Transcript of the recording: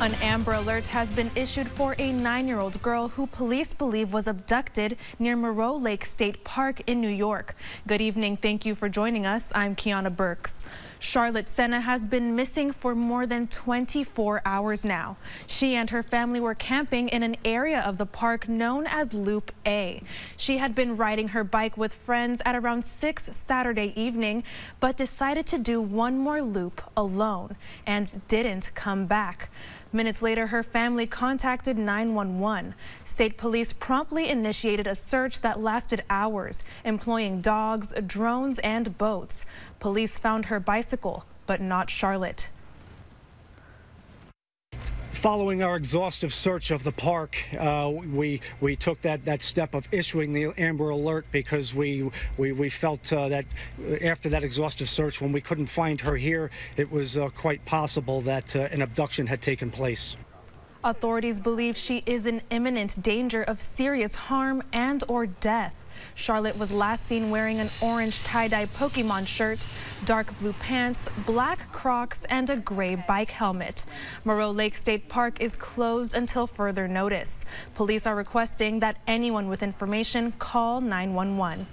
An Amber Alert has been issued for a nine-year-old girl who police believe was abducted near Moreau Lake State Park in New York. Good evening. Thank you for joining us. I'm Kiana Burks. Charlotte Sena has been missing for more than 24 hours now. She and her family were camping in an area of the park known as Loop A. She had been riding her bike with friends at around 6 Saturday evening, but decided to do one more loop alone and didn't come back. Minutes later, her family contacted 911. State police promptly initiated a search that lasted hours, employing dogs, drones, and boats. Police found her bicycle, but not Charlotte. Following our exhaustive search of the park, uh, we we took that, that step of issuing the Amber Alert because we we, we felt uh, that after that exhaustive search, when we couldn't find her here, it was uh, quite possible that uh, an abduction had taken place. Authorities believe she is in imminent danger of serious harm and or death. Charlotte was last seen wearing an orange tie-dye Pokemon shirt, dark blue pants, black Crocs, and a gray bike helmet. Moreau Lake State Park is closed until further notice. Police are requesting that anyone with information call 911.